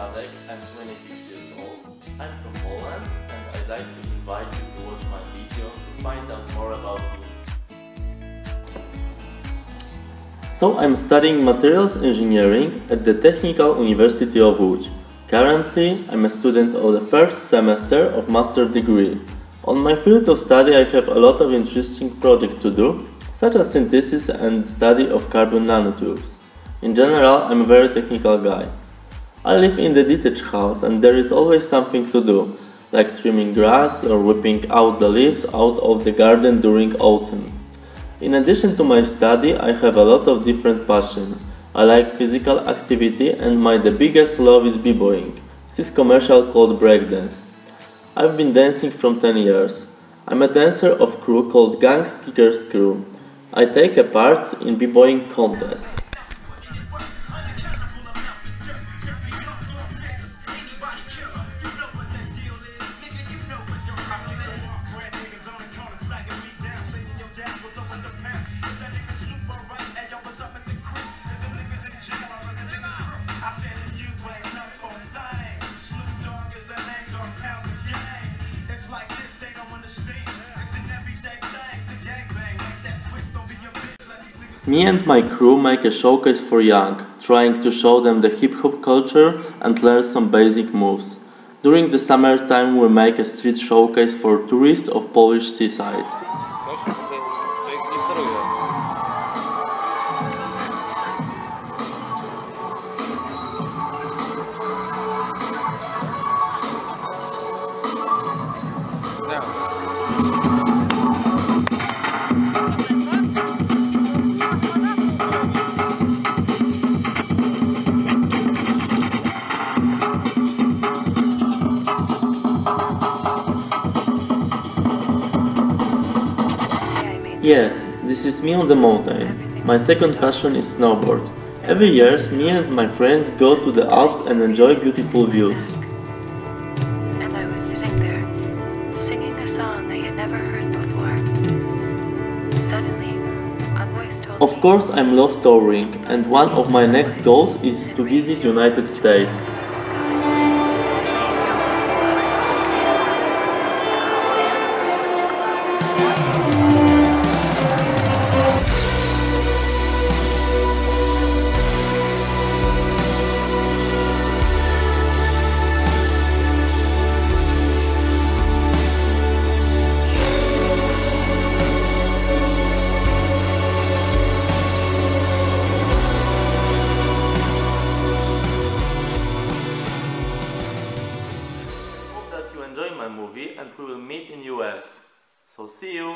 I'm 26 years old. I'm from Poland and I'd like to invite you to watch my video to find out more about me. So I'm studying materials engineering at the Technical University of Łódź. Currently, I'm a student of the first semester of master degree. On my field of study I have a lot of interesting projects to do, such as synthesis and study of carbon nanotubes. In general, I'm a very technical guy. I live in the detached house and there is always something to do, like trimming grass or whipping out the leaves out of the garden during autumn. In addition to my study, I have a lot of different passions. I like physical activity and my the biggest love is b-boying. This commercial called breakdance. I've been dancing from 10 years. I'm a dancer of crew called Gang Kickers Crew. I take a part in b-boying contest. Me and my crew make a showcase for young, trying to show them the hip hop culture and learn some basic moves. During the summertime we make a street showcase for tourists of Polish seaside. Yes, this is me on the mountain. My second passion is snowboard. Every year, me and my friends go to the Alps and enjoy beautiful views. And I was sitting there, singing a song I had never heard before. Suddenly, a voice told Of course, I'm love touring, and one of my next goals is to visit United States. Movie and we will meet in US. So see you!